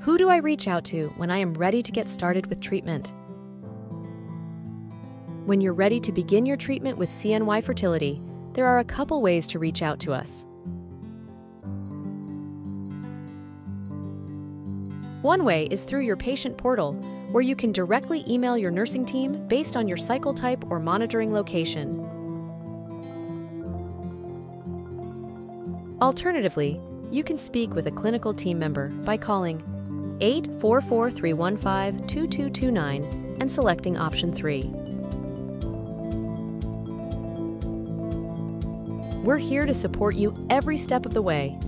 Who do I reach out to when I am ready to get started with treatment? When you're ready to begin your treatment with CNY Fertility, there are a couple ways to reach out to us. One way is through your patient portal, where you can directly email your nursing team based on your cycle type or monitoring location. Alternatively, you can speak with a clinical team member by calling 844 315 2229 and selecting option 3. We're here to support you every step of the way